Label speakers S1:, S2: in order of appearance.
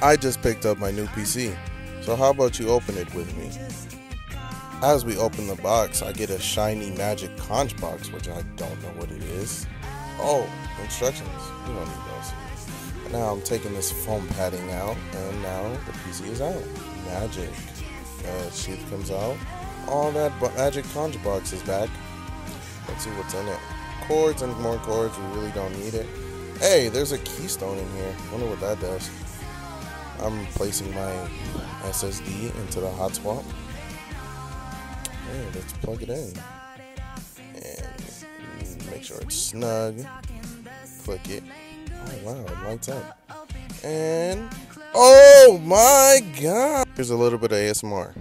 S1: I just picked up my new PC, so how about you open it with me? As we open the box, I get a shiny magic conch box, which I don't know what it is. Oh, instructions. You don't need those. Now I'm taking this foam padding out, and now the PC is out. Magic. Uh, sheath comes out. All that magic conch box is back. Let's see what's in it. Cords and more cords. We really don't need it. Hey, there's a keystone in here. Wonder what that does. I'm placing my SSD into the hot swap. Hey, let's plug it in. And make sure it's snug. Click it. Oh wow, it lights up. And oh my god! Here's a little bit of ASMR.